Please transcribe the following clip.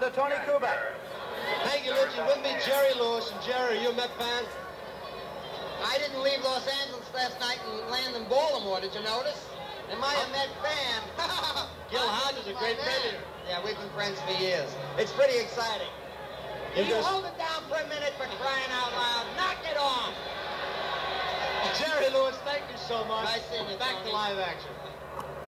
to Tony Kubek. Thank you, Richie. With me, Jerry Lewis. And Jerry, you a Met fan? I didn't leave Los Angeles last night and land in Baltimore. Did you notice? Am I a Met fan? Gil Hodges, a great friend. Yeah, we've been friends for years. It's pretty exciting. You you just- hold it down for a minute for crying out loud? Knock it off! Jerry Lewis, thank you so much. Nice seeing you, Back to live action.